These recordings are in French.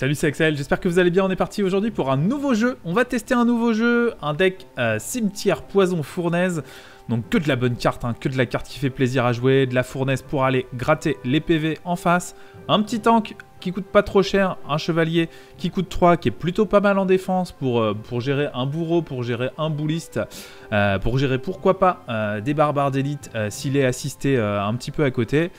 Salut c'est Axel, j'espère que vous allez bien, on est parti aujourd'hui pour un nouveau jeu. On va tester un nouveau jeu, un deck euh, cimetière poison fournaise. Donc que de la bonne carte, hein, que de la carte qui fait plaisir à jouer, de la fournaise pour aller gratter les PV en face. Un petit tank qui coûte pas trop cher, un chevalier qui coûte 3, qui est plutôt pas mal en défense pour, euh, gérer un bourreau, pour gérer un bouliste, euh, pour gérer pourquoi pas des barbares d'élite s'il est assisté un petit peu à côté.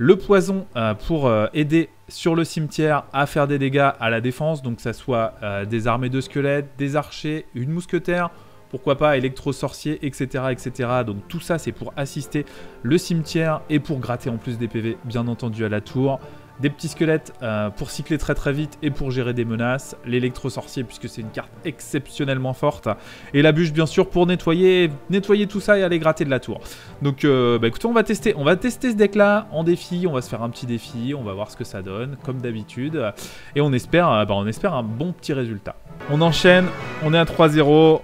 Le poison euh, pour euh, aider sur le cimetière à faire des dégâts à la défense, donc ça soit euh, des armées de squelettes, des archers, une mousquetaire, pourquoi pas électro-sorcier, etc., etc. Donc tout ça c'est pour assister le cimetière et pour gratter en plus des PV bien entendu à la tour des petits squelettes euh, pour cycler très très vite et pour gérer des menaces, l'électro-sorcier puisque c'est une carte exceptionnellement forte, et la bûche bien sûr pour nettoyer, nettoyer tout ça et aller gratter de la tour. Donc euh, bah écoutez, on va tester, on va tester ce deck là en défi, on va se faire un petit défi, on va voir ce que ça donne, comme d'habitude, et on espère, euh, bah, on espère un bon petit résultat. On enchaîne, on est à 3-0.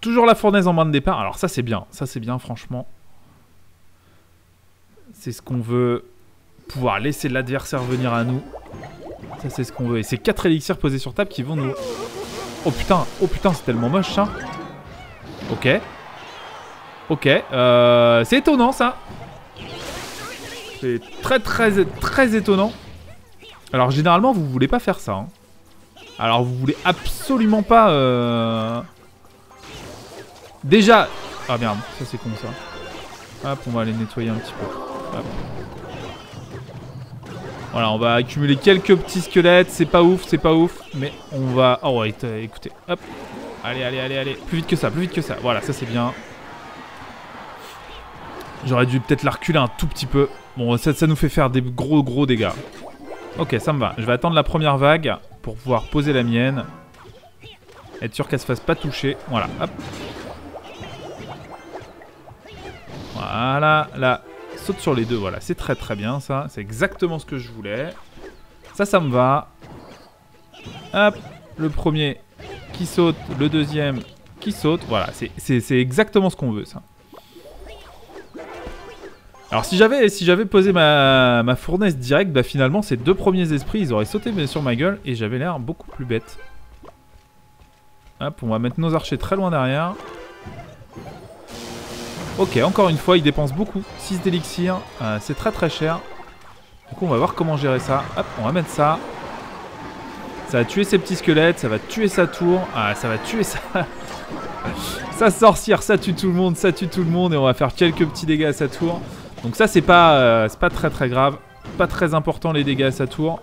Toujours la fournaise en main de départ, alors ça c'est bien, ça c'est bien franchement. C'est ce qu'on veut. Pouvoir laisser l'adversaire venir à nous. Ça, c'est ce qu'on veut. Et c'est 4 élixirs posés sur table qui vont nous... Oh putain, oh putain, c'est tellement moche ça. Ok. Ok, euh, c'est étonnant ça. C'est très très très étonnant. Alors généralement vous voulez pas faire ça. Hein. Alors vous voulez absolument pas... Euh... Déjà... Ah merde, ça c'est con ça. Hop, on va aller nettoyer un petit peu. Voilà, on va accumuler quelques petits squelettes. C'est pas ouf, c'est pas ouf. Mais on va... Oh, ouais, écoutez. Hop. Allez, allez, allez, allez. Plus vite que ça, plus vite que ça. Voilà, ça c'est bien. J'aurais dû peut-être la reculer un tout petit peu. Bon, ça, nous fait faire des gros, gros dégâts. Ok, ça me va. Je vais attendre la première vague pour pouvoir poser la mienne. Être sûr qu'elle se fasse pas toucher. Voilà, hop. Voilà, là, saute sur les deux, voilà, c'est très très bien ça, c'est exactement ce que je voulais. Ça, ça me va. Hop, le premier qui saute, le deuxième qui saute, voilà, c'est exactement ce qu'on veut ça. Alors si j'avais si j'avais posé ma, ma fournaise direct, bah finalement ces deux premiers esprits ils auraient sauté sur ma gueule et j'avais l'air beaucoup plus bête. Hop, on va mettre nos archers très loin derrière. Ok, encore une fois, il dépense beaucoup. 6 d'élixir, euh, c'est très très cher. Du coup, on va voir comment gérer ça. Hop, on va mettre ça. Ça va tuer ses petits squelettes, ça va tuer sa tour. Ah, ça va tuer sa... sa sorcière, ça tue tout le monde, ça tue tout le monde. Et on va faire quelques petits dégâts à sa tour. Donc ça, c'est pas, euh, très très grave. Pas très important les dégâts à sa tour.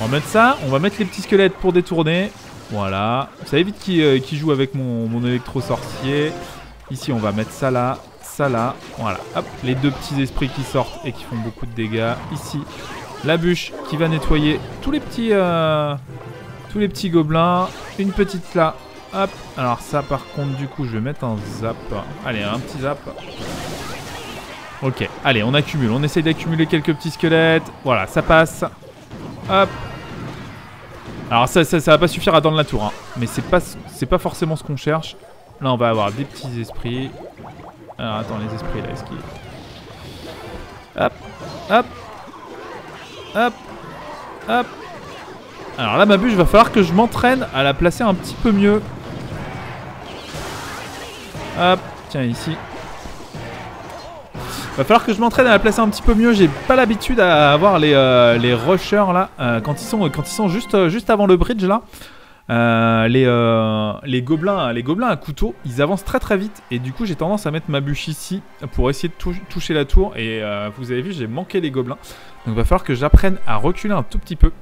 On va mettre ça, on va mettre les petits squelettes pour détourner. Voilà. Ça évite qu'il joue avec mon, mon électro-sorcier. Ici, on va mettre ça là, ça là. Voilà, hop, les deux petits esprits qui sortent et qui font beaucoup de dégâts. Ici, la bûche qui va nettoyer tous les petits, euh, tous les petits gobelins. Une petite là, hop. Alors ça, par contre, du coup, je vais mettre un zap. Allez, un petit zap. Ok, allez, on accumule. On essaye d'accumuler quelques petits squelettes. Voilà, ça passe. Hop. Alors ça, ça, va pas suffire à attendre la tour, hein. mais c'est pas, pas forcément ce qu'on cherche. Là, on va avoir des petits esprits. Alors, attends, les esprits, là, est-ce qu'ils... Hop, hop, hop, hop. Alors là, ma bûche, va falloir que je m'entraîne à la placer un petit peu mieux. Hop, tiens, ici. Va falloir que je m'entraîne à la placer un petit peu mieux. J'ai pas l'habitude à avoir les, euh, les rushers là, euh, quand ils sont, quand ils sont juste, euh, juste avant le bridge là. Euh, les, euh, les, gobelins, les gobelins à couteau, ils avancent très très vite. Et du coup, j'ai tendance à mettre ma bûche ici pour essayer de toucher la tour. Et euh, vous avez vu, j'ai manqué les gobelins. Donc il va falloir que j'apprenne à reculer un tout petit peu.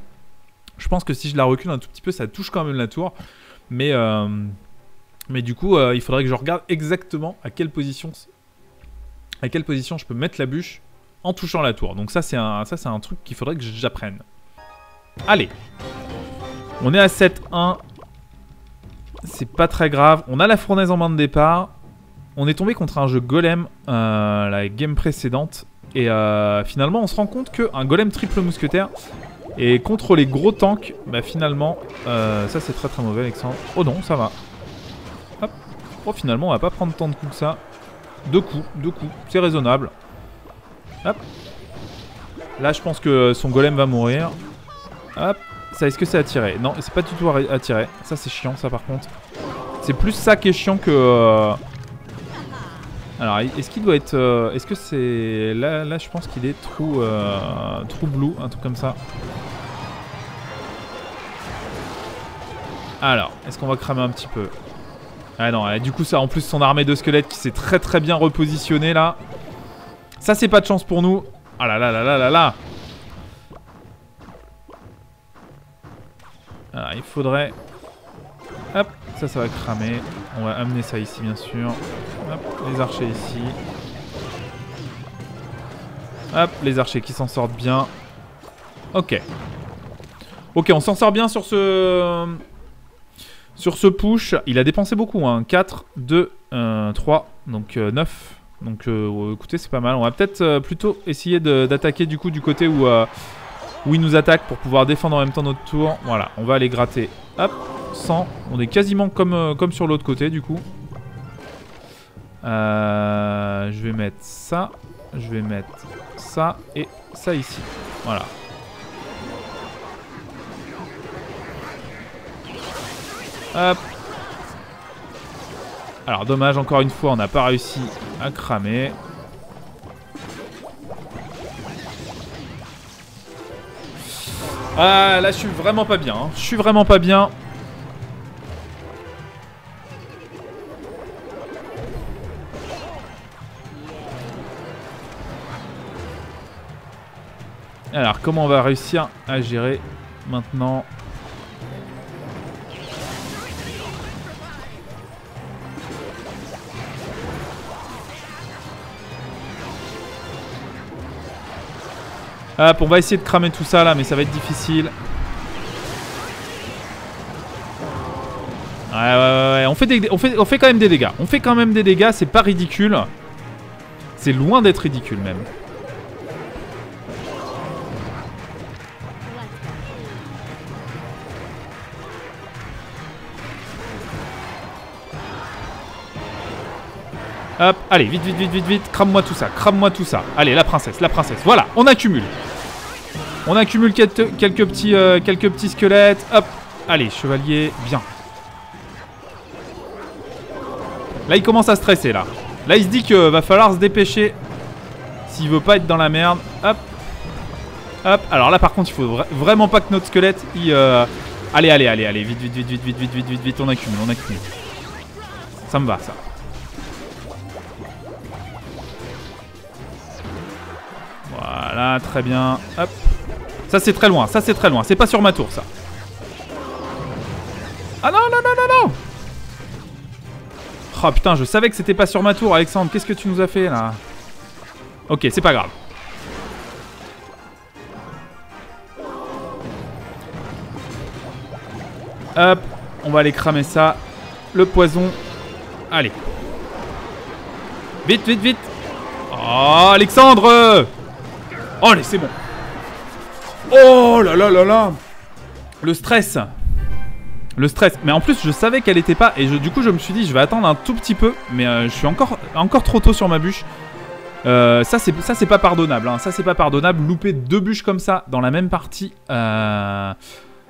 Je pense que si je la recule un tout petit peu, ça touche quand même la tour. Mais, du coup, il faudrait que je regarde exactement à quelle position, à quelle position je peux mettre la bûche en touchant la tour. Donc ça, c'est un, ça, c'est un truc qu'il faudrait que j'apprenne. Allez on est à 7-1. C'est pas très grave. On a la fournaise en main de départ. On est tombé contre un jeu golem euh, la game précédente. Et euh, finalement, on se rend compte qu'un golem triple mousquetaire et contre les gros tanks, bah finalement, euh, ça c'est très très mauvais Alexandre. Oh non, ça va. Hop. Oh finalement, on va pas prendre tant de coups que ça. Deux coups, deux coups, c'est raisonnable. Hop. Là, je pense que son golem va mourir. Hop. Est-ce que c'est attiré Non, c'est pas du tout attiré. Ça, c'est chiant, ça, par contre. C'est plus ça qui est chiant que... Euh, alors, est-ce qu'il doit être... Euh, est-ce que c'est... Là, là, je pense qu'il est trou... Euh... Trou blue, un truc comme ça. Alors, est-ce qu'on va cramer un petit peu? Ah non, du coup, ça, en plus, son armée de squelettes qui s'est très très bien repositionnée, là. Ça, c'est pas de chance pour nous. Ah là là là là là là Alors, il faudrait... Hop, ça, ça va cramer. On va amener ça ici, bien sûr. Hop, les archers ici. Hop, les archers qui s'en sortent bien. Ok. Ok, on s'en sort bien sur ce... Sur ce push. Il a dépensé beaucoup, hein. 4, 2, 3, donc 9. Euh, donc euh, écoutez, c'est pas mal. On va peut-être euh, plutôt essayer d'attaquer du coup du côté où, où il nous attaque pour pouvoir défendre en même temps notre tour. Voilà, on va aller gratter. Hop, 100. On est quasiment comme, comme sur l'autre côté du coup. je vais mettre ça. Je vais mettre ça et ça ici. Voilà. Hop. Alors dommage, encore une fois, on n'a pas réussi à cramer. Ah là je suis vraiment pas bien. Hein. Je suis vraiment pas bien. Alors comment on va réussir à gérer maintenant Hop, on va essayer de cramer tout ça là, mais ça va être difficile. Ouais, ouais, ouais, On fait, on, fait, on fait quand même des dégâts. On fait quand même des dégâts, c'est pas ridicule. C'est loin d'être ridicule même. Hop, allez, vite, vite, vite, vite, vite. Crame-moi tout ça, crame-moi tout ça. Allez, la princesse, la princesse. Voilà, on accumule. On accumule quelques, petits, euh, quelques petits squelettes. Hop, allez, chevalier, bien. Là, il commence à stresser, là. Là, il se dit que va falloir se dépêcher. S'il veut pas être dans la merde. Hop. Hop. Alors là, par contre, il faut vraiment pas que notre squelette, il... Euh, allez, allez, allez, allez. Vite, vite, vite, vite, vite, vite, vite, vite, vite. On accumule, on accumule. Ça me va, ça. Voilà, très bien. Hop. Ça, c'est très loin. Ça, c'est très loin. C'est pas sur ma tour, ça. Ah non, non, non, non, non Oh putain, je savais que c'était pas sur ma tour, Alexandre. Qu'est-ce que tu nous as fait, là? Ok, c'est pas grave. Hop, on va aller cramer ça. Le poison. Allez. Vite, vite, vite. Oh, Alexandre Oh, allez, c'est bon. Oh là là là là Le stress Le stress. Mais en plus, je savais qu'elle était pas. Et du coup, je me suis dit, je vais attendre un tout petit peu. Mais euh, je suis encore, trop tôt sur ma bûche. Euh, ça, c'est pas pardonnable. Hein. Ça, c'est pas pardonnable. Louper deux bûches comme ça dans la même partie. Euh,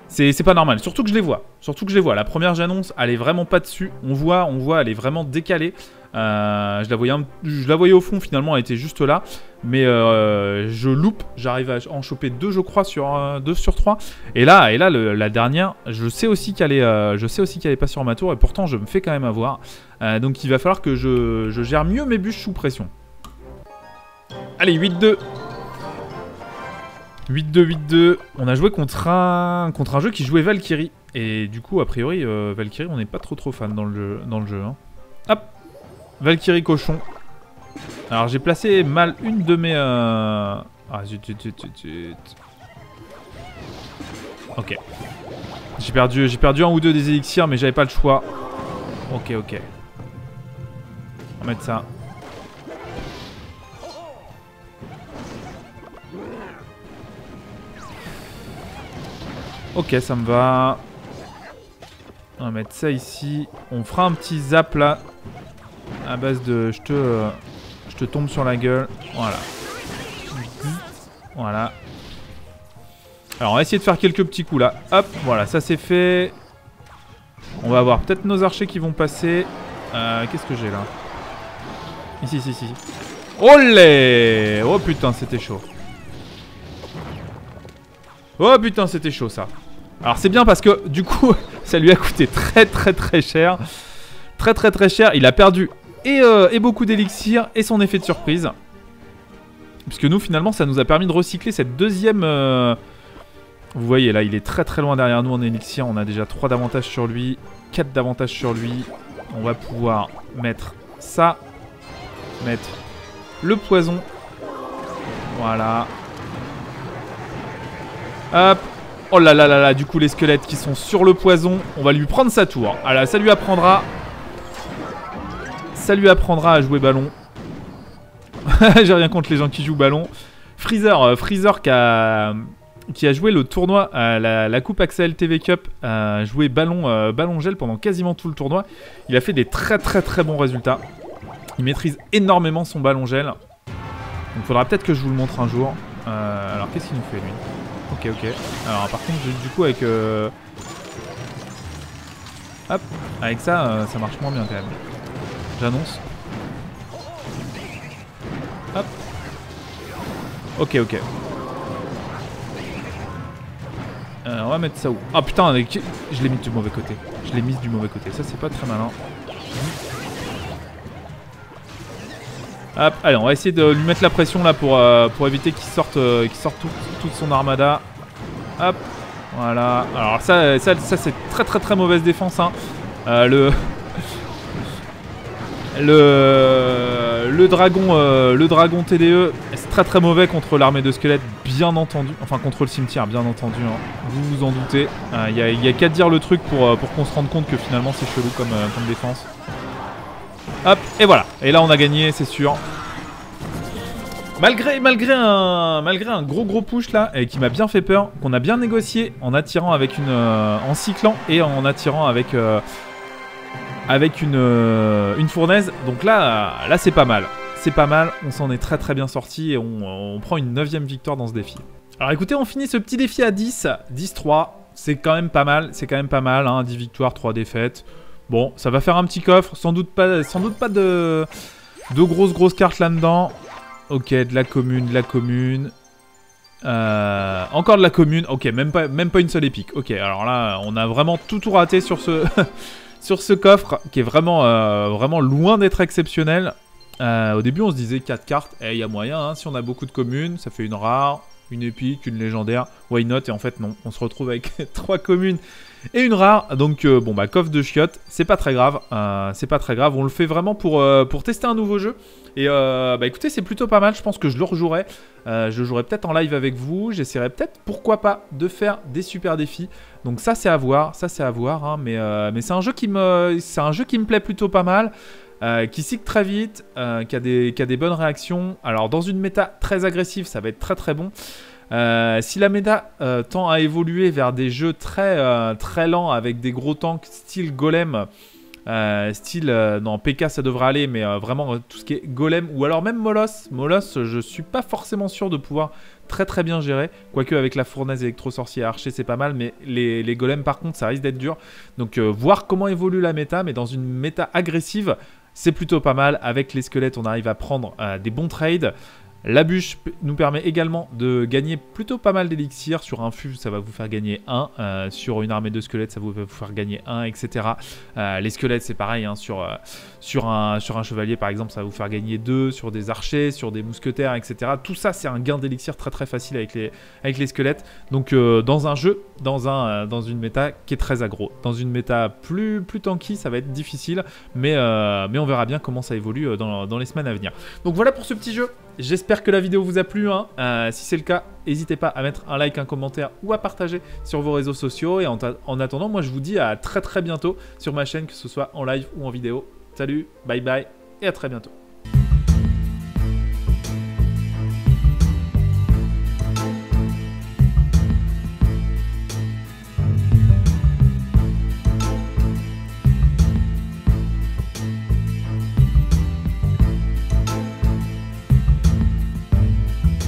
c'est pas normal, surtout que je les vois. Surtout que je les vois. La première j'annonce, elle est vraiment pas dessus. On voit, on voit, elle est vraiment décalée. Euh, je, la voyais je la voyais au fond, finalement, elle était juste là. Mais euh, je loupe, j'arrive à en choper deux, je crois, sur, euh, deux sur trois. Et là, et là la dernière, je sais aussi qu'elle est, je sais aussi qu'elle est pas sur ma tour. Et pourtant, je me fais quand même avoir. donc il va falloir que je, je gère mieux mes bûches sous pression. Allez, 8-2. 8-2, 8-2. On a joué contre un, contre un jeu qui jouait Valkyrie. Et du coup, a priori, Valkyrie, on n'est pas trop trop fan dans le jeu. Dans le jeu hein. Hop Valkyrie cochon. Alors j'ai placé mal une de mes... Euh... Ah zut, zut, zut, zut, Ok. J'ai perdu, perdu un ou deux des élixirs mais j'avais pas le choix. Ok, ok. On va mettre ça. Ok, ça me va. On va mettre ça ici. On fera un petit zap là à base de je te, je te tombe sur la gueule. Voilà. Voilà. Alors on va essayer de faire quelques petits coups là. Hop, voilà, ça c'est fait. On va avoir peut-être nos archers qui vont passer. Euh, Qu'est-ce que j'ai là? Ici, ici, ici. Olé Oh putain, c'était chaud. Oh putain, c'était chaud ça. Alors c'est bien parce que du coup, ça lui a coûté très très très cher. Très très très cher. Il a perdu et, euh, et beaucoup d'élixir et son effet de surprise. Puisque nous finalement ça nous a permis de recycler cette deuxième... Euh, vous voyez là, il est très très loin derrière nous en élixir. On a déjà 3 d'avantage sur lui, 4 d'avantage sur lui. On va pouvoir mettre ça, mettre le poison. Voilà. Hop. Oh là là là là, du coup les squelettes qui sont sur le poison, on va lui prendre sa tour. Alors ça lui apprendra... Ça lui apprendra à jouer ballon. J'ai rien contre les gens qui jouent ballon. Freezer, euh, Freezer qui a, joué le tournoi, à la, Coupe Axel TV Cup, a joué ballon, euh, ballon gel pendant quasiment tout le tournoi. Il a fait des très très très bons résultats. Il maîtrise énormément son ballon gel. Donc faudra peut-être que je vous le montre un jour. Euh, alors qu'est-ce qu'il nous fait lui? Ok ok. Alors par contre du coup avec... Euh... Hop, avec ça, euh, ça marche moins bien quand même. J'annonce. Hop. Ok ok. Euh, on va mettre ça où? Ah putain, je l'ai mis du mauvais côté. Je l'ai mis du mauvais côté. Ça, c'est pas très malin. Hop, allez, on va essayer de lui mettre la pression là pour, euh, pour éviter qu'il sorte, euh, sorte toute son armada. Hop, voilà. Alors ça, ça, ça c'est très très très mauvaise défense. Hein. le... le... Dragon, le dragon TDE, c'est très très mauvais contre l'armée de squelettes, bien entendu. Enfin, contre le cimetière, bien entendu. Hein. Vous vous en doutez. Il euh, n'y a, qu'à dire le truc pour, euh, pour qu'on se rende compte que finalement c'est chelou comme, euh, comme défense. Hop, et voilà. Et là, on a gagné, c'est sûr. Malgré, malgré, un, malgré un gros gros push là, et qui m'a bien fait peur, qu'on a bien négocié en attirant avec une... en cyclant et en attirant avec... avec une, une fournaise. Donc là, là c'est pas mal c'est pas mal, on s'en est très très bien sorti et on, prend une neuvième victoire dans ce défi. Alors écoutez, on finit ce petit défi à 10, 10-3, c'est quand même pas mal, c'est quand même pas mal, hein, 10 victoires, 3 défaites. Bon, ça va faire un petit coffre, sans doute pas, sans doute pas de, de grosses grosses cartes là-dedans. Ok, de la commune, de la commune. Euh, encore de la commune, ok, même pas, même pas une seule épique. Ok, alors là, on a vraiment tout tout raté sur ce, sur ce coffre qui est vraiment, euh, loin d'être exceptionnel. Euh, au début, on se disait 4 cartes, et eh, il y a moyen, hein, si on a beaucoup de communes, ça fait une rare, une épique, une légendaire, why not? Et en fait, non, on se retrouve avec 3 communes et une rare. Donc, euh, bon, bah, coffre de chiottes, c'est pas très grave, euh, c'est pas très grave. On le fait vraiment pour, pour tester un nouveau jeu. Et bah, écoutez, c'est plutôt pas mal, je pense que je le rejouerai. je jouerai peut-être en live avec vous, j'essaierai peut-être, pourquoi pas, de faire des super défis. Donc ça, c'est à voir, ça, c'est à voir, hein, mais, mais c'est un, jeu qui me, un jeu qui me plaît plutôt pas mal. Euh, qui cycle très vite, euh, qui, a des, qui, a des, bonnes réactions. Alors dans une méta très agressive, ça va être très très bon. Euh, si la méta tend à évoluer vers des jeux très, très lents avec des gros tanks style golem, style dans PK ça devrait aller, mais vraiment tout ce qui est golem ou alors même Molos. Molos, je suis pas forcément sûr de pouvoir très très bien gérer. Quoique avec la fournaise électro-sorcier archer c'est pas mal, mais les, golems par contre ça risque d'être dur. Donc voir comment évolue la méta, mais dans une méta agressive, c'est plutôt pas mal. Avec les squelettes, on arrive à prendre euh, des bons trades. La bûche nous permet également de gagner plutôt pas mal d'élixir. Sur un fût, ça va vous faire gagner 1. Euh, sur une armée de squelettes, ça va vous faire gagner 1, etc. Euh, les squelettes, c'est pareil. Hein, sur, euh, sur, un, chevalier, par exemple, ça va vous faire gagner 2. Sur des archers, sur des mousquetaires, etc. Tout ça, c'est un gain d'élixir très très facile avec les, squelettes. Donc, dans un jeu, dans, un, dans une méta qui est très aggro. Dans une méta plus, plus tanky, ça va être difficile. Mais, on verra bien comment ça évolue dans, dans les semaines à venir. Donc, voilà pour ce petit jeu. Que la vidéo vous a plu. Hein. Euh, si c'est le cas, n'hésitez pas à mettre un like, un commentaire ou à partager sur vos réseaux sociaux. Et en, en attendant, moi je vous dis à très très bientôt sur ma chaîne, que ce soit en live ou en vidéo. Salut, bye bye et à très bientôt.